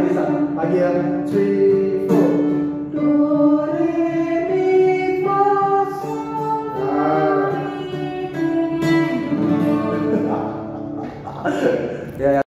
Bisa. Lagi ya. Three,